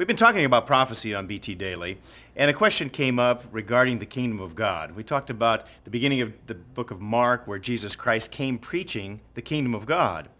We've been talking about prophecy on BT Daily, and a question came up regarding the kingdom of God. We talked about the beginning of the book of Mark, where Jesus Christ came preaching the kingdom of God.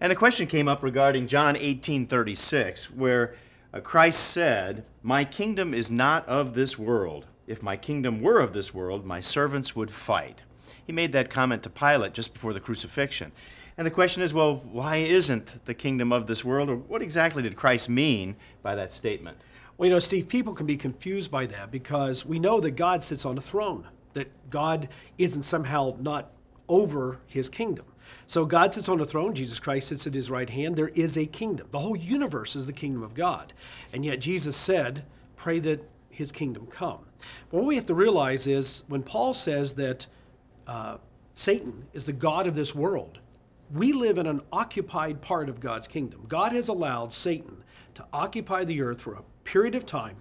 And a question came up regarding John 18:36, where uh, Christ said, "My kingdom is not of this world. If my kingdom were of this world, my servants would fight." He made that comment to Pilate just before the crucifixion. And the question is, well, why isn't the kingdom of this world, or what exactly did Christ mean by that statement? Well, you know, Steve, people can be confused by that because we know that God sits on a throne, that God isn't somehow not over his kingdom. So God sits on a throne, Jesus Christ sits at his right hand. There is a kingdom. The whole universe is the kingdom of God. And yet Jesus said, pray that his kingdom come. But what we have to realize is when Paul says that uh, Satan is the God of this world, we live in an occupied part of God's kingdom. God has allowed Satan to occupy the earth for a period of time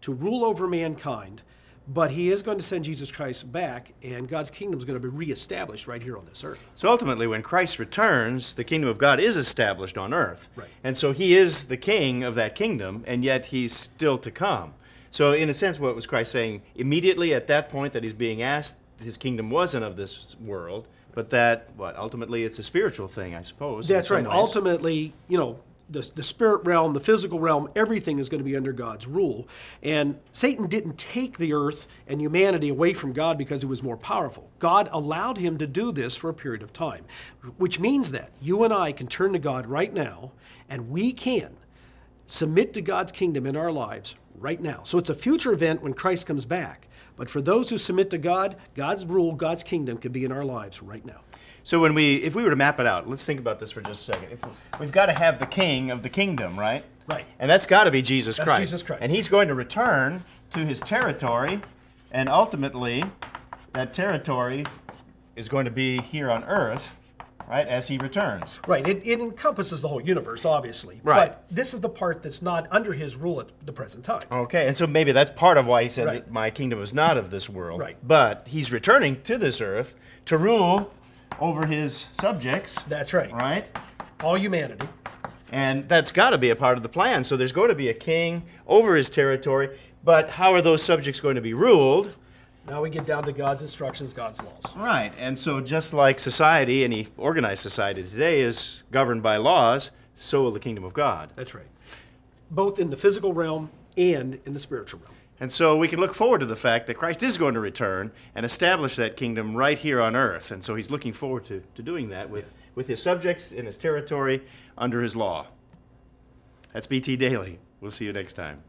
to rule over mankind, but he is going to send Jesus Christ back, and God's kingdom is going to be reestablished right here on this earth. So ultimately, when Christ returns, the kingdom of God is established on earth. Right. And so he is the king of that kingdom, and yet he's still to come. So, in a sense, what was Christ saying? Immediately at that point that he's being asked, his kingdom wasn't of this world but that what ultimately it's a spiritual thing, I suppose. That's right. Ways. Ultimately, you know, the, the spirit realm, the physical realm, everything is going to be under God's rule. And Satan didn't take the earth and humanity away from God because he was more powerful. God allowed him to do this for a period of time, which means that you and I can turn to God right now and we can submit to God's kingdom in our lives right now. So it's a future event when Christ comes back. But for those who submit to God, God's rule, God's kingdom can be in our lives right now. So when we, if we were to map it out, let's think about this for just a second. If we've got to have the king of the kingdom, right? Right. And that's got to be Jesus that's Christ. Jesus Christ. And he's going to return to his territory, and ultimately, that territory is going to be here on earth right, as he returns. Right. It, it encompasses the whole universe, obviously. Right. But this is the part that's not under his rule at the present time. Okay, and so maybe that's part of why he said right. that my kingdom is not of this world. Right. But he's returning to this earth to rule over his subjects. That's right. Right? All humanity. And that's got to be a part of the plan. So there's going to be a king over his territory, but how are those subjects going to be ruled? Now we get down to God's instructions, God's laws. Right. And so just like society, any organized society today is governed by laws, so will the kingdom of God. That's right. Both in the physical realm and in the spiritual realm. And so we can look forward to the fact that Christ is going to return and establish that kingdom right here on earth. And so he's looking forward to, to doing that with, with his subjects in his territory under his law. That's BT Daily. We'll see you next time.